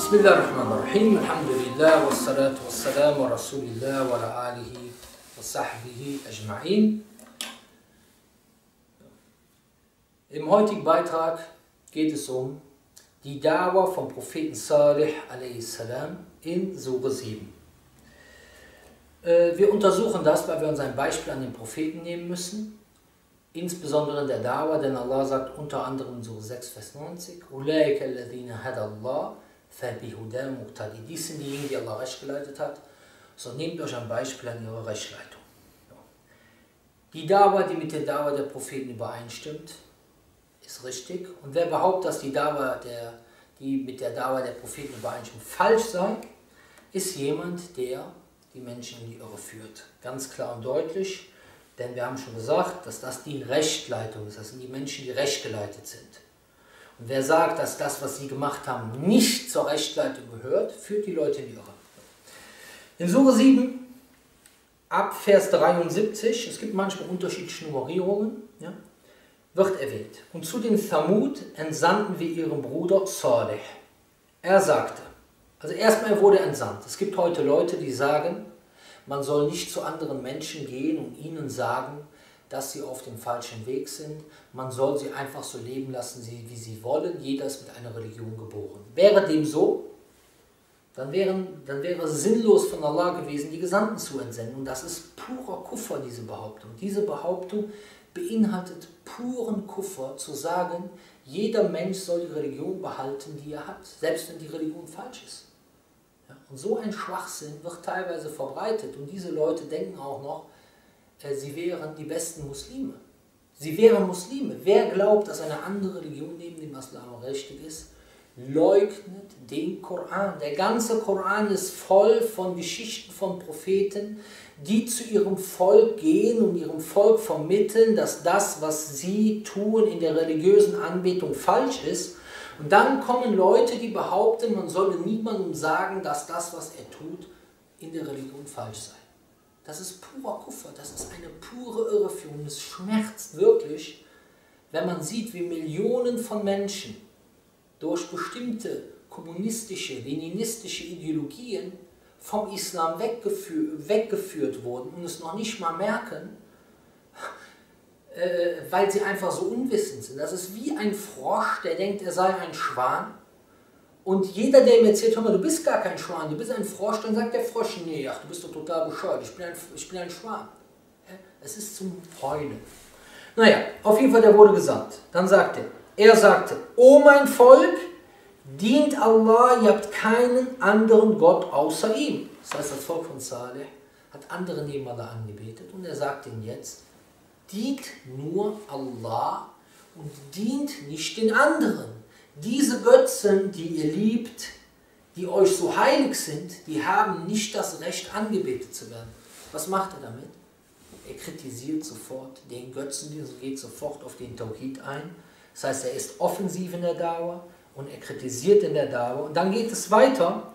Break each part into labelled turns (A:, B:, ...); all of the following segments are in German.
A: بسم الله الرحمن الرحيم الحمد لله والصلاة والسلام على رسول الله وعلى آله وصحبه أجمعين Im heutigen Beitrag geht es um die Dauer vom Propheten Salih a.s. in Sure 7. Äh, wir untersuchen das, weil wir uns ein Beispiel an den Propheten nehmen müssen, insbesondere in der Dauer, denn Allah sagt unter anderem in Sure 6, Vers 90, dies sind diejenigen, die Allah recht geleitet hat, so nehmt euch ein Beispiel an ihrer Rechtleitung. Die Dauer, die mit der Dauer der Propheten übereinstimmt, ist richtig. Und wer behauptet, dass die Dauer, der, die mit der Dauer der Propheten übereinstimmt, falsch sei, ist jemand, der die Menschen in die Irre führt. Ganz klar und deutlich, denn wir haben schon gesagt, dass das die Rechtleitung ist. Das sind die Menschen, die rechtgeleitet sind. Wer sagt, dass das, was sie gemacht haben, nicht zur Rechtleitung gehört, führt die Leute in die Irre. In Sure 7, ab Vers 73, es gibt manchmal unterschiedliche Nummerierungen, ja, wird erwähnt. Und zu den Thamud entsandten wir ihren Bruder Saleh. Er sagte, also erstmal wurde er entsandt. Es gibt heute Leute, die sagen, man soll nicht zu anderen Menschen gehen und ihnen sagen, dass sie auf dem falschen Weg sind. Man soll sie einfach so leben lassen, wie sie wollen. Jeder ist mit einer Religion geboren. Wäre dem so, dann, wären, dann wäre es sinnlos von Allah gewesen, die Gesandten zu entsenden. Und das ist purer Kuffer, diese Behauptung. Diese Behauptung beinhaltet puren Kuffer, zu sagen, jeder Mensch soll die Religion behalten, die er hat, selbst wenn die Religion falsch ist. Und so ein Schwachsinn wird teilweise verbreitet und diese Leute denken auch noch, sie wären die besten Muslime. Sie wären Muslime. Wer glaubt, dass eine andere Religion neben dem Islam richtig ist, leugnet den Koran. Der ganze Koran ist voll von Geschichten von Propheten, die zu ihrem Volk gehen und ihrem Volk vermitteln, dass das, was sie tun in der religiösen Anbetung falsch ist. Und dann kommen Leute, die behaupten, man solle niemandem sagen, dass das, was er tut, in der Religion falsch sei. Das ist purer Kupfer, das ist eine pure Irreführung. Es schmerzt wirklich, wenn man sieht, wie Millionen von Menschen durch bestimmte kommunistische, leninistische Ideologien vom Islam weggeführt, weggeführt wurden und es noch nicht mal merken, äh, weil sie einfach so unwissend sind. Das ist wie ein Frosch, der denkt, er sei ein Schwan. Und jeder, der ihm erzählt, hör mal, du bist gar kein Schwan, du bist ein Frosch, dann sagt der Frosch, nee, ach, du bist doch total bescheuert, ich bin ein, ich bin ein Schwan. Es ist zum Heulen. Naja, auf jeden Fall, der wurde gesandt. Dann sagte er, er sagte, O mein Volk, dient Allah, ihr habt keinen anderen Gott außer ihm. Das heißt, das Volk von Saleh hat andere neben Allah angebetet und er sagt ihnen jetzt, dient nur Allah und dient nicht den anderen. Diese Götzen, die ihr liebt, die euch so heilig sind, die haben nicht das Recht, angebetet zu werden. Was macht er damit? Er kritisiert sofort den Götzen, geht sofort auf den Tawhid ein. Das heißt, er ist offensiv in der Dauer, und er kritisiert in der Dauer. Und dann geht es weiter.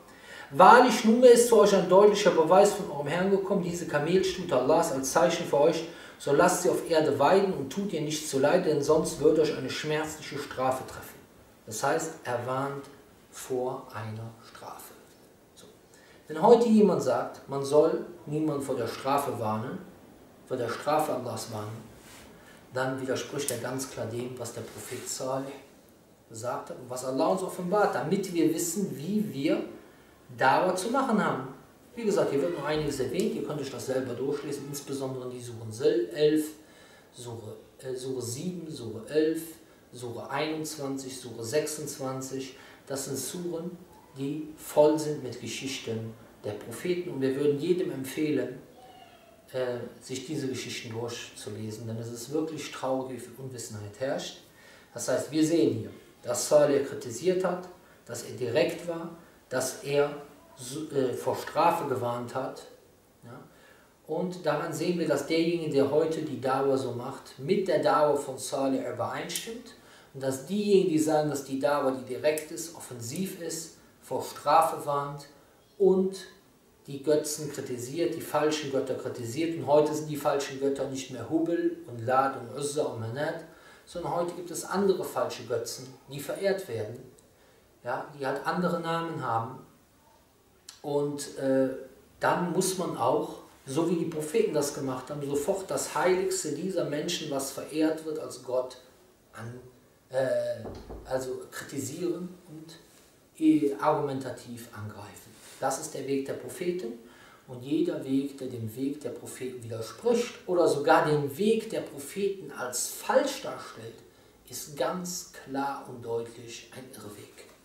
A: Wahrlich, nunmehr ist zu euch ein deutlicher Beweis von eurem Herrn gekommen, diese Kamelstute Allahs als Zeichen für euch, so lasst sie auf Erde weiden und tut ihr nicht zu leid, denn sonst würde euch eine schmerzliche Strafe treffen. Das heißt, er warnt vor einer Strafe. So. Wenn heute jemand sagt, man soll niemanden vor der Strafe warnen, vor der Strafe Allahs warnen, dann widerspricht er ganz klar dem, was der Prophet Saleh hat und was Allah uns offenbart, damit wir wissen, wie wir Dauer zu machen haben. Wie gesagt, hier wird noch einiges erwähnt, ihr könnt euch das selber durchlesen, insbesondere die Suren 11, Sure, äh, Sure 7, Sure 11, Sure 21, Sure 26. Das sind Suren, die voll sind mit Geschichten der Propheten und wir würden jedem empfehlen, äh, sich diese Geschichten durchzulesen, denn es ist wirklich traurig, wie viel Unwissenheit herrscht. Das heißt, wir sehen hier, dass Saleh kritisiert hat, dass er direkt war, dass er äh, vor Strafe gewarnt hat. Und daran sehen wir, dass derjenige, der heute die Dauer so macht, mit der Dauer von Saleh übereinstimmt und dass diejenigen, die sagen, dass die Dauer, die direkt ist, offensiv ist, vor Strafe warnt und die Götzen kritisiert, die falschen Götter kritisiert. Und heute sind die falschen Götter nicht mehr Hubel und Lad und Uzza und Manat, sondern heute gibt es andere falsche Götzen, die verehrt werden. ja, die halt andere Namen haben. Und äh, dann muss man auch, so wie die Propheten das gemacht haben, sofort das Heiligste dieser Menschen, was verehrt wird als Gott, an, äh, also kritisieren und äh, argumentativ angreifen. Das ist der Weg der Propheten. Und jeder Weg, der dem Weg der Propheten widerspricht oder sogar den Weg der Propheten als falsch darstellt, ist ganz klar und deutlich ein Irrweg.